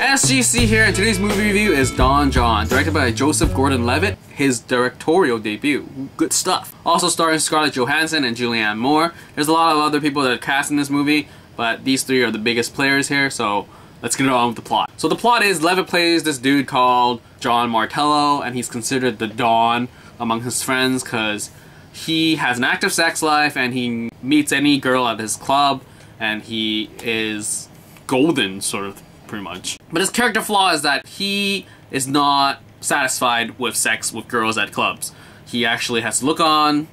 SGC here, and today's movie review is Don Jon, directed by Joseph Gordon-Levitt, his directorial debut. Good stuff. Also starring Scarlett Johansson and Julianne Moore. There's a lot of other people that are cast in this movie, but these three are the biggest players here, so let's get on with the plot. So the plot is Levitt plays this dude called Jon Martello, and he's considered the Don among his friends because he has an active sex life and he meets any girl at his club, and he is golden, sort of pretty much. But his character flaw is that he is not satisfied with sex with girls at clubs. He actually has to look on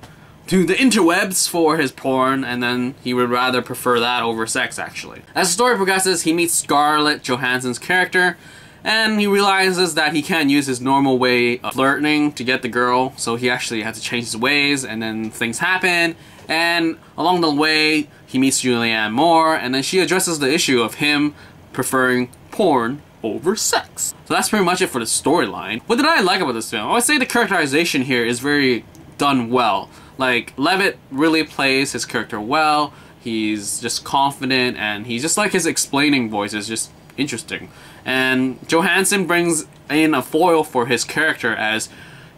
to the interwebs for his porn, and then he would rather prefer that over sex, actually. As the story progresses, he meets Scarlett Johansson's character, and he realizes that he can't use his normal way of flirting to get the girl, so he actually has to change his ways, and then things happen, and along the way, he meets Julianne Moore, and then she addresses the issue of him preferring porn over sex. So that's pretty much it for the storyline. What did I like about this film? I would say the characterization here is very done well. Like, Levitt really plays his character well. He's just confident and he's just like his explaining voice is just interesting. And Johansson brings in a foil for his character as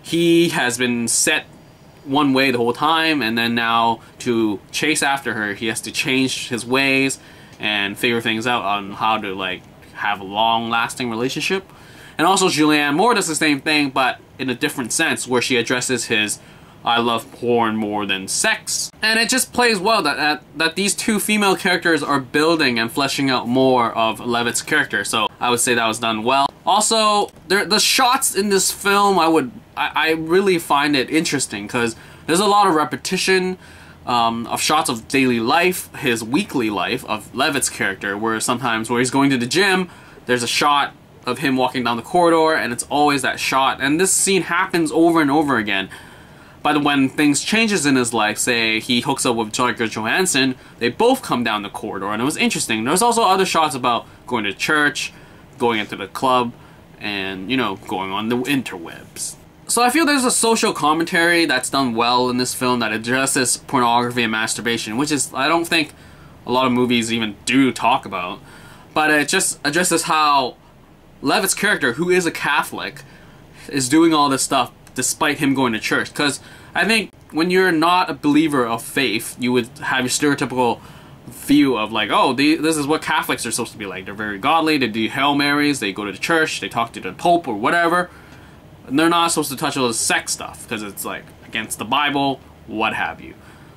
he has been set one way the whole time and then now to chase after her he has to change his ways and figure things out on how to like have a long lasting relationship. And also Julianne Moore does the same thing but in a different sense where she addresses his I love porn more than sex. And it just plays well that, that, that these two female characters are building and fleshing out more of Levitt's character. So I would say that was done well. Also, there, the shots in this film, I would, I, I really find it interesting because there's a lot of repetition um, of shots of daily life, his weekly life of Levitt's character, where sometimes where he's going to the gym, there's a shot of him walking down the corridor, and it's always that shot. And this scene happens over and over again. But when things changes in his life, say he hooks up with Scarlett Johansson, they both come down the corridor, and it was interesting. There's also other shots about going to church, going into the club, and you know, going on the interwebs. So I feel there's a social commentary that's done well in this film that addresses pornography and masturbation, which is, I don't think a lot of movies even do talk about. But it just addresses how Levitt's character, who is a Catholic, is doing all this stuff despite him going to church. Because I think when you're not a believer of faith, you would have your stereotypical view of like, oh, this is what Catholics are supposed to be like. They're very godly, they do Hail Marys, they go to the church, they talk to the Pope or whatever. And they're not supposed to touch all the sex stuff because it's like against the Bible, what have you.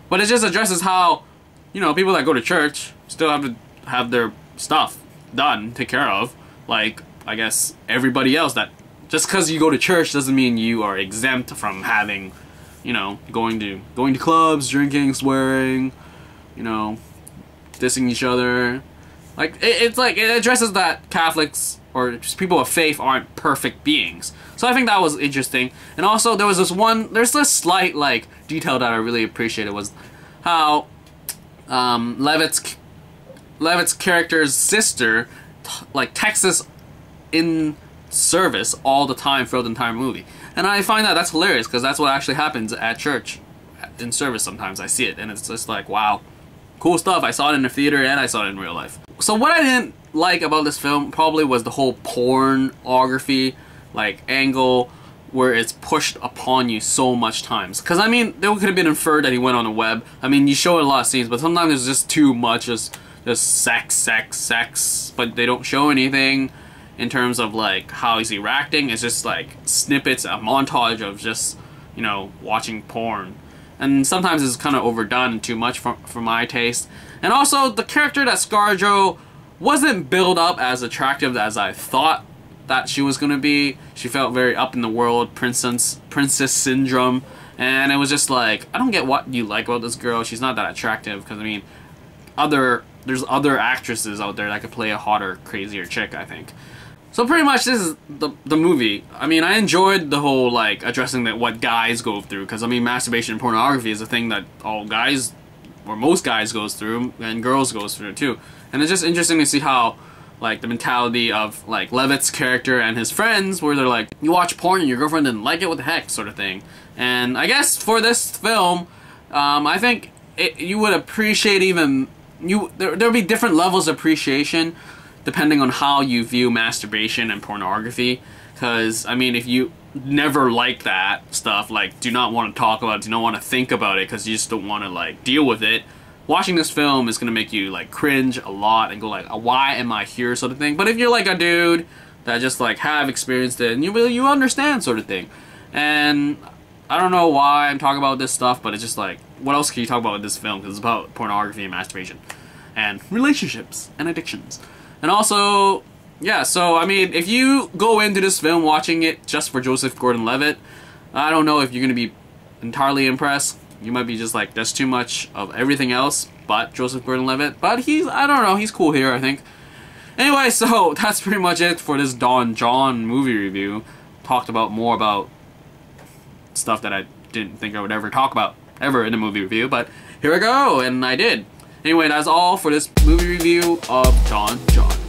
But it just addresses how, you know, people that go to church still have to have their stuff done, take care of. Like, I guess everybody else that just because you go to church doesn't mean you are exempt from having, you know, going to going to clubs, drinking, swearing, you know, dissing each other. Like it, it's like it addresses that Catholics or just people of faith aren't perfect beings. So I think that was interesting. And also there was this one, there's this slight like detail that I really appreciated was how um, Levitt's Levitt's character's sister like texts us in service all the time throughout the entire movie. And I find that that's hilarious because that's what actually happens at church in service sometimes. I see it and it's just like, wow, cool stuff. I saw it in the theater and I saw it in real life. So what I didn't like about this film probably was the whole pornography like angle where it's pushed upon you so much times. Because I mean, there could have been inferred that he went on the web. I mean, you show a lot of scenes, but sometimes there's just too much, just just sex, sex, sex, but they don't show anything in terms of like how he's reacting. It's just like snippets, a montage of just you know watching porn, and sometimes it's kind of overdone and too much for for my taste. And also, the character that ScarJo wasn't built up as attractive as I thought that she was gonna be. She felt very up in the world, princess princess syndrome, and it was just like I don't get what you like about this girl. She's not that attractive because I mean, other there's other actresses out there that could play a hotter, crazier chick. I think. So pretty much this is the the movie. I mean, I enjoyed the whole like addressing that what guys go through because I mean, masturbation and pornography is a thing that all guys or most guys goes through and girls goes through too. And it's just interesting to see how like the mentality of like Levitt's character and his friends where they're like you watch porn and your girlfriend didn't like it what the heck sort of thing and I guess for this film um, I think it, you would appreciate even you there there'll be different levels of appreciation depending on how you view masturbation and pornography. Because, I mean, if you never like that stuff, like, do not want to talk about it, do not want to think about it, because you just don't want to, like, deal with it, watching this film is going to make you, like, cringe a lot and go, like, uh, why am I here, sort of thing. But if you're, like, a dude that just, like, have experienced it, and you, you understand, sort of thing. And I don't know why I'm talking about this stuff, but it's just, like, what else can you talk about with this film? Because it's about pornography and masturbation. And relationships and addictions. And also, yeah, so I mean, if you go into this film watching it just for Joseph Gordon-Levitt, I don't know if you're gonna be entirely impressed. You might be just like, that's too much of everything else but Joseph Gordon-Levitt. But he's, I don't know, he's cool here, I think. Anyway, so that's pretty much it for this Don Jon movie review. Talked about more about stuff that I didn't think I would ever talk about ever in a movie review, but here we go, and I did. Anyway, that's all for this movie review of Don Jon.